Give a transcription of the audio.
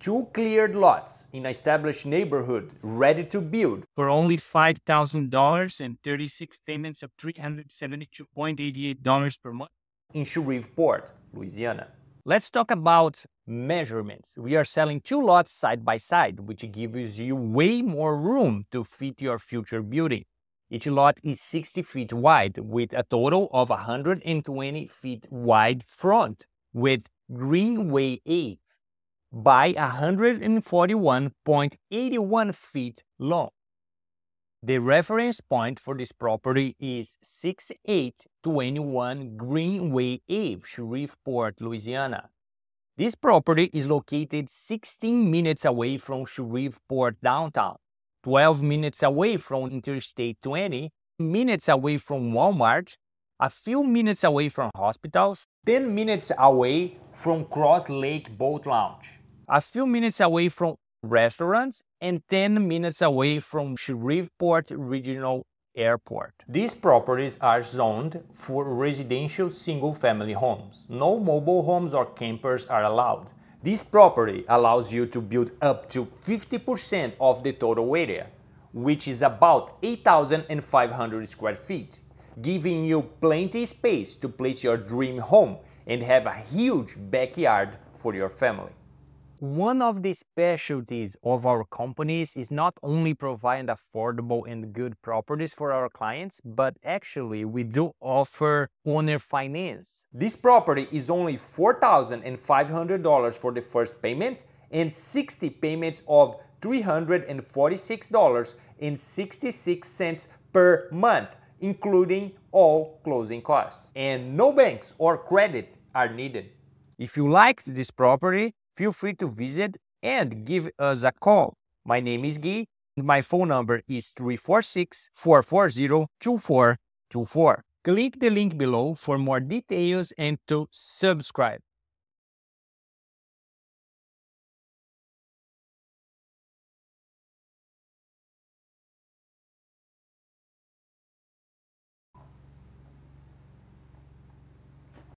two cleared lots in an established neighborhood ready to build for only $5,000 and 36 payments of $372.88 per month in Shreveport, Louisiana. Let's talk about measurements. We are selling two lots side by side, which gives you way more room to fit your future building. Each lot is 60 feet wide with a total of 120 feet wide front with greenway 8 by 141.81 feet long. The reference point for this property is 6821 Greenway Ave, Shreveport, Louisiana. This property is located 16 minutes away from Shreveport downtown, 12 minutes away from Interstate 20, minutes away from Walmart, a few minutes away from hospitals, 10 minutes away from Cross Lake Boat Launch a few minutes away from restaurants and 10 minutes away from Shreveport Regional Airport. These properties are zoned for residential single-family homes. No mobile homes or campers are allowed. This property allows you to build up to 50% of the total area, which is about 8,500 square feet, giving you plenty space to place your dream home and have a huge backyard for your family. One of the specialties of our companies is not only providing affordable and good properties for our clients, but actually we do offer owner finance. This property is only $4,500 for the first payment and 60 payments of $346.66 per month, including all closing costs. And no banks or credit are needed. If you liked this property, feel free to visit and give us a call. My name is Guy. And my phone number is 346 440 2424. Click the link below for more details and to subscribe.